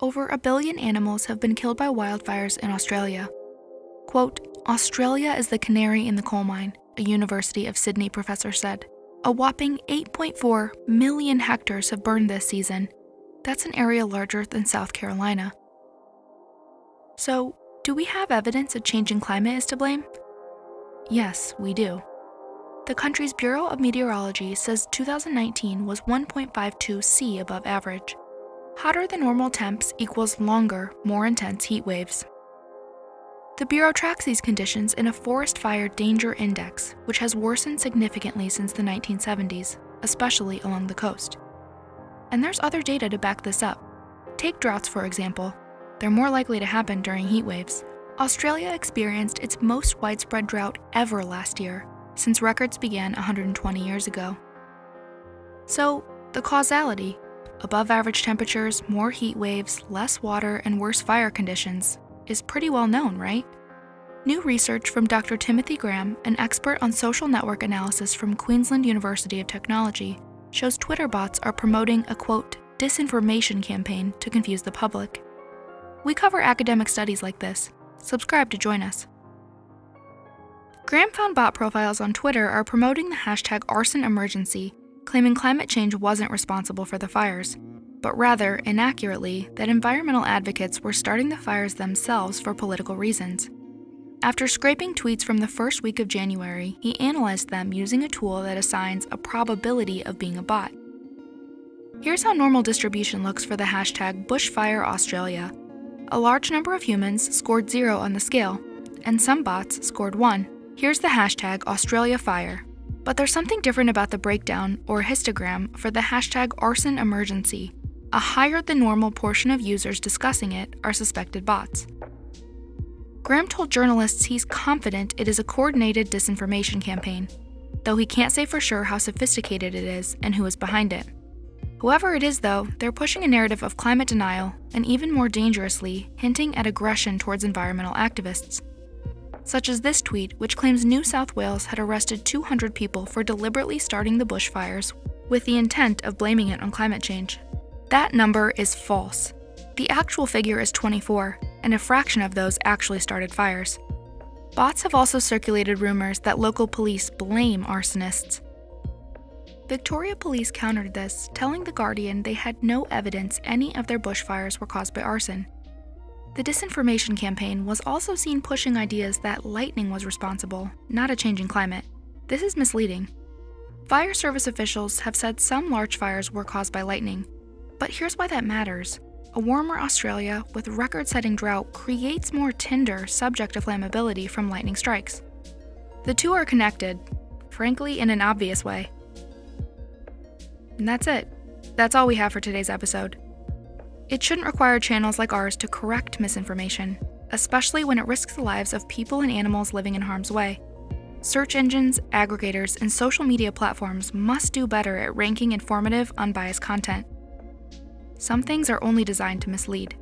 over a billion animals have been killed by wildfires in Australia. Quote, Australia is the canary in the coal mine, a University of Sydney professor said. A whopping 8.4 million hectares have burned this season. That's an area larger than South Carolina. So, do we have evidence a changing climate is to blame? Yes, we do. The country's Bureau of Meteorology says 2019 was 1.52 C above average. Hotter than normal temps equals longer, more intense heat waves. The Bureau tracks these conditions in a forest fire danger index, which has worsened significantly since the 1970s, especially along the coast. And there's other data to back this up. Take droughts, for example. They're more likely to happen during heat waves. Australia experienced its most widespread drought ever last year, since records began 120 years ago. So, the causality above average temperatures, more heat waves, less water, and worse fire conditions is pretty well known, right? New research from Dr. Timothy Graham, an expert on social network analysis from Queensland University of Technology, shows Twitter bots are promoting a quote, disinformation campaign to confuse the public. We cover academic studies like this. Subscribe to join us. Graham found bot profiles on Twitter are promoting the hashtag arson emergency, claiming climate change wasn't responsible for the fires, but rather, inaccurately, that environmental advocates were starting the fires themselves for political reasons. After scraping tweets from the first week of January, he analyzed them using a tool that assigns a probability of being a bot. Here's how normal distribution looks for the hashtag BushfireAustralia. A large number of humans scored 0 on the scale, and some bots scored 1. Here's the hashtag AustraliaFire. But there's something different about the breakdown, or histogram, for the hashtag arson emergency, a higher than normal portion of users discussing it are suspected bots. Graham told journalists he's confident it is a coordinated disinformation campaign, though he can't say for sure how sophisticated it is and who is behind it. Whoever it is, though, they're pushing a narrative of climate denial and even more dangerously, hinting at aggression towards environmental activists. Such as this tweet, which claims New South Wales had arrested 200 people for deliberately starting the bushfires with the intent of blaming it on climate change. That number is false. The actual figure is 24, and a fraction of those actually started fires. Bots have also circulated rumors that local police blame arsonists. Victoria Police countered this, telling The Guardian they had no evidence any of their bushfires were caused by arson. The disinformation campaign was also seen pushing ideas that lightning was responsible, not a changing climate. This is misleading. Fire service officials have said some large fires were caused by lightning, but here's why that matters. A warmer Australia with record setting drought creates more tinder subject to flammability from lightning strikes. The two are connected, frankly, in an obvious way. And that's it. That's all we have for today's episode. It shouldn't require channels like ours to correct misinformation, especially when it risks the lives of people and animals living in harm's way. Search engines, aggregators, and social media platforms must do better at ranking informative, unbiased content. Some things are only designed to mislead.